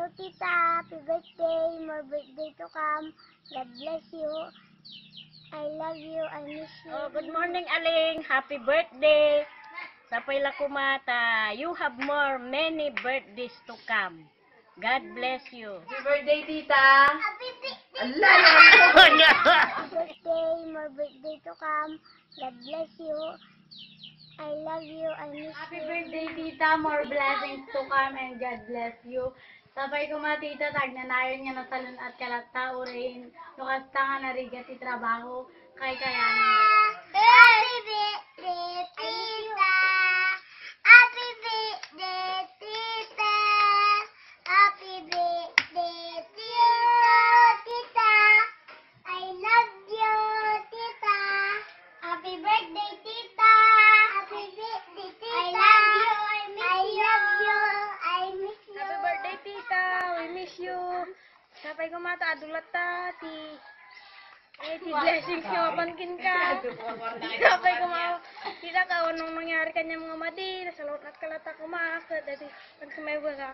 Hello, tita. Happy birthday. More birthday to come. God bless you. I love you. I miss you. Oh, good morning, Aling. Happy birthday. Sapay la kumata. You have more many birthdays to come. God bless you. Happy birthday, tita! Happy birthday. Ala, yan! birthday. More birthday to come. God bless you. I love you. I miss Happy you. birthday, tita! More blessings to come and God bless you. Sabay ko mga tita, tagnanayon nga na salon at kalata rin. Lukas ta nga narigat ti trabaho. Kay kaya Sapay kumata. Adulat ta. Ti eh, ti blessings nga mapangkin ka. Sapay kumata. Tita ka, anong nangyari kanya mga madi. Nasalot at kalata kumakot. Dati, pag sumaywa ka.